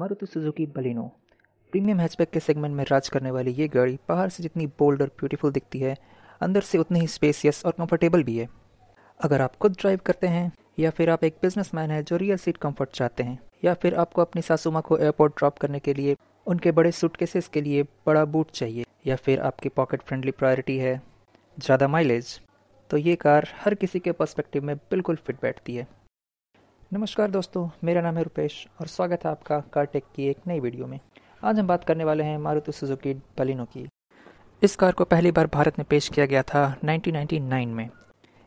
Maruti Suzuki Baleno premium hatchback के segment में राज करने वाली ये गाड़ी बाहर से जितनी बोल्ड और ब्यूटीफुल दिखती है, अंदर से उतनी ही स्पेसियस और कंफर्टेबल भी है। अगर आप खुद ड्राइव करते हैं, या फिर आप एक बिजनेसमैन हैं जो रियल सीट कंफर्ट चाहते हैं, या फिर आपको अपनी सासू माँ को एयरपोर्ट ड्रॉप करने के लिए, उनके बड़े सूटकेसेस के लिए बड़ा बूट चाहिए, या फिर आपकी पॉकेट फ्रेंडली प्रायोरिटी है, ज़्यादा माइलेज तो ये कार हर किसी के पर्सपेक्टिव में बिल्कुल फिट बैठती है। नमस्कार दोस्तों, मेरा नाम है रुपेश और स्वागत है आपका कारटेक की एक नई वीडियो में। आज हम बात करने वाले हैं मारुति सुजुकी बलिनो की। इस कार को पहली बार भारत में पेश किया गया था 1999 में,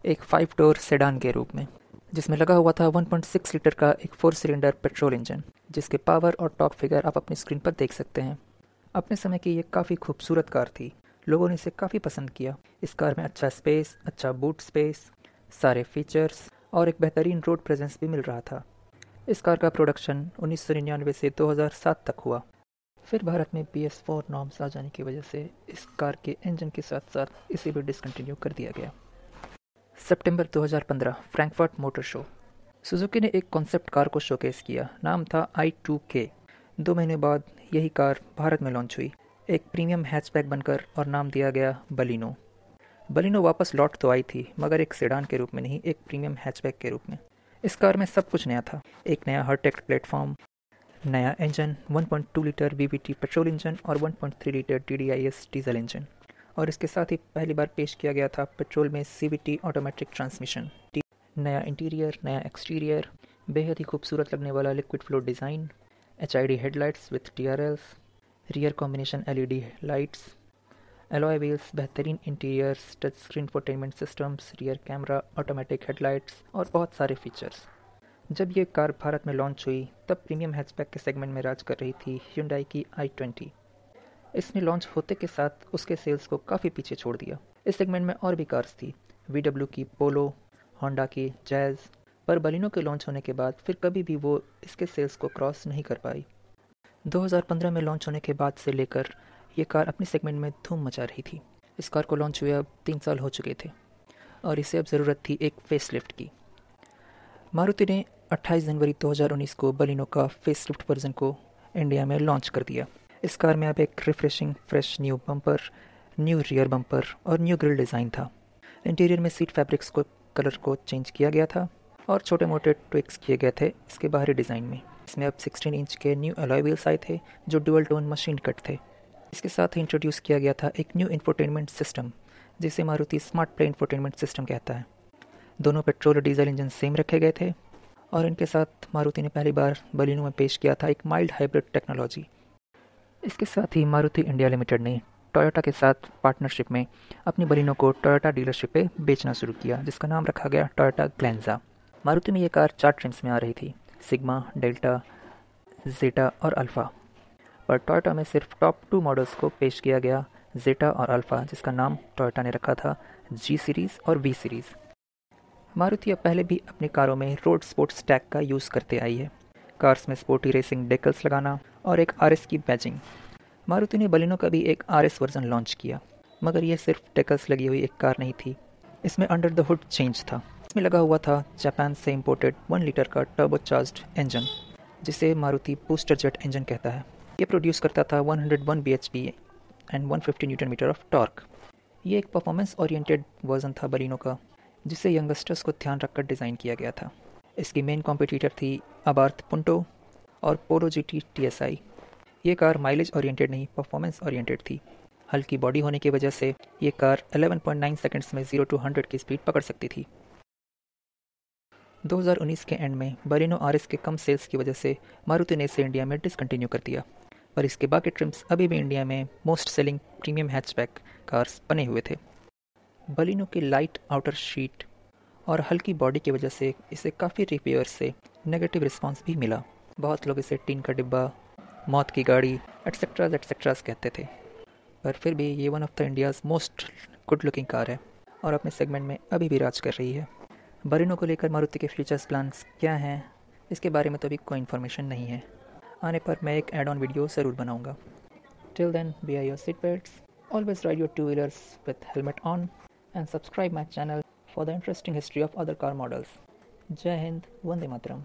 एक फाइव डोर सेडान के रूप में, जिसमें लगा हुआ था 1.6 लीटर का एक फोर सिलेंडर पेट्रोल इंजन, जिसके पावर और टॉप फिगर आप अपनी स्क्रीन पर देख सकते हैं। अपने समय की ये काफ़ी खूबसूरत कार थी। लोगों ने इसे काफ़ी पसंद किया। इस कार में अच्छा स्पेस अच्छा बूट स्पेस सारे फीचर्स और एक बेहतरीन रोड प्रेजेंस भी मिल रहा था। इस कार का प्रोडक्शन उन्नीस सौ निन्यानवे से 2007 तक हुआ। फिर भारत में पी एस फोर नॉर्म्स आ जाने की वजह से इस कार के इंजन के साथ साथ इसे भी डिसकंटिन्यू कर दिया गया। सितंबर 2015 फ्रैंकफर्ट मोटर शो सुजुकी ने एक कॉन्सेप्ट कार को शोकेस किया। नाम था आई टू के दो महीने बाद यही कार भारत में लॉन्च हुई। एक प्रीमियम हैचबैक बनकर और नाम दिया गया बलिनो बलिनो वापस लौट तो आई थी, मगर एक सेडान के रूप में नहीं, एक प्रीमियम हैचबैक के रूप में। इस कार में सब कुछ नया था। एक नया हरटेक प्लेटफॉर्म नया engine 1.2 litre V petrol engine और 1.3 लीटर टी डीजल इंजन और इसके साथ ही पहली बार पेश किया गया था पेट्रोल में सी ऑटोमेटिक ट्रांसमिशन नया इंटीरियर नया एक्सटीरियर बेहद ही खूबसूरत लगने वाला liquid flow design H headlights with T rear combination L E D lights alloy wheels बेहतरीन interiors touch screen infotainment systems rear camera automatic headlights और बहुत सारे फीचर्स जब ये कार भारत में लॉन्च हुई, तब प्रीमियम हैचबैक के सेगमेंट में राज कर रही थी ह्यूंडाई की आई ट्वेंटी इसने लॉन्च होते के साथ उसके सेल्स को काफ़ी पीछे छोड़ दिया। इस सेगमेंट में और भी कार्स थी। वीडब्ल्यू की पोलो होंडा की जैज़ पर बलिनो के लॉन्च होने के बाद फिर कभी भी वो इसके सेल्स को क्रॉस नहीं कर पाई। 2015 में लॉन्च होने के बाद से लेकर ये कार अपने सेगमेंट में धूम मचा रही थी। इस कार को लॉन्च हुए अब तीन साल हो चुके थे और इसे अब ज़रूरत थी एक फेस लिफ्ट की। मारुति ने 28 जनवरी 2019 को बलिनो का फेस लिफ्ट वर्जन को इंडिया में लॉन्च कर दिया। इस कार में अब एक refreshing fresh new bumper new rear bumper और न्यू ग्रिल डिज़ाइन था। इंटीरियर में सीट फैब्रिक्स को कलर को चेंज किया गया था और छोटे मोटे ट्विक्स किए गए थे इसके बाहरी डिज़ाइन में। इसमें अब 16 इंच के न्यू अलॉय व्हील्स आए थे, जो डुअल टोन मशीन कट थे। इसके साथ ही इंट्रोड्यूस किया गया था एक न्यू इंफोटेनमेंट सिस्टम जिसे Maruti smart play infotainment system कहता है। दोनों पेट्रोल और डीजल इंजन सेम रखे गए थे, और इनके साथ मारुति ने पहली बार बलिनो में पेश किया था एक माइल्ड हाइब्रिड टेक्नोलॉजी इसके साथ ही मारुति इंडिया लिमिटेड ने टोयोटा के साथ पार्टनरशिप में अपनी बलिनो को टोयोटा डीलरशिप पे बेचना शुरू किया, जिसका नाम रखा गया टोयोटा ग्लैंजा मारुति में ये कार चार ट्रिम्स में आ रही थी सिग्मा डेल्टा जेटा और अल्फ़ा पर टोयोटा में सिर्फ़ टॉप टू मॉडल्स को पेश किया गया जेटा और अल्फ़ा जिसका नाम टोयोटा ने रखा था जी सीरीज़ और वी सीरीज़ मारुति अब पहले भी अपनी कारों में रोड स्पोर्ट्स टैग का यूज़ करते आई है। कार्स में स्पोर्टी रेसिंग डेकल्स लगाना और एक आरएस की बैजिंग मारुति ने बलिनो का भी एक RS वर्जन लॉन्च किया, मगर यह सिर्फ़ डेकल्स लगी हुई एक कार नहीं थी। इसमें अंडर द हुड चेंज था। इसमें लगा हुआ था जापान से इम्पोर्टेड वन लीटर का टर्बोचार्ज्ड इंजन जिसे मारुति बूस्टर जेट इंजन कहता है। ये प्रोड्यूस करता था 101 bhp and 150 newton metre of torque ये एक परफॉर्मेंस ओरिएंटेड वर्जन था बलिनो का, जिसे यंगस्टर्स को ध्यान रखकर डिज़ाइन किया गया था। इसकी मेन कॉम्पिटिटर थी अबार्थ पुंटो और Polo G T T S I ये कार माइलेज ओरिएंटेड नहीं परफॉर्मेंस ओरिएंटेड थी। हल्की बॉडी होने की वजह से ये कार 11.9 सेकंड्स में 0 टू 100 की स्पीड पकड़ सकती थी। 2019 के एंड में बलिनो आर के कम सेल्स की वजह से मारुति ने इसे इंडिया में डिसकंटिन्यू कर दिया। और इसके बाकी ट्रिम्स अभी भी इंडिया में most selling premium hatchback cars बने हुए थे। बलिनो की लाइट आउटर शीट और हल्की बॉडी की वजह से इसे काफ़ी रिपेयर से नेगेटिव रिस्पांस भी मिला। बहुत लोग इसे टीन का डिब्बा, मौत की गाड़ी एट्सेट्राज एट्सेट्राज कहते थे। पर फिर भी ये one of the India's most good looking car है और अपने सेगमेंट में अभी भी राज कर रही है। बरिनो को लेकर मारुति के फ्यूचर्स प्लान्स क्या हैं, इसके बारे में तो अभी कोई इन्फॉर्मेशन नहीं है। आने पर मैं एक एड ऑन वीडियो ज़रूर बनाऊँगा। Till then B I your seat belts always ride your two wheelers with helmet on and subscribe my channel for the interesting history of other car models जय हिंद वंदे मातरम